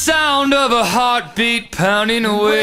sound of a heartbeat pounding away.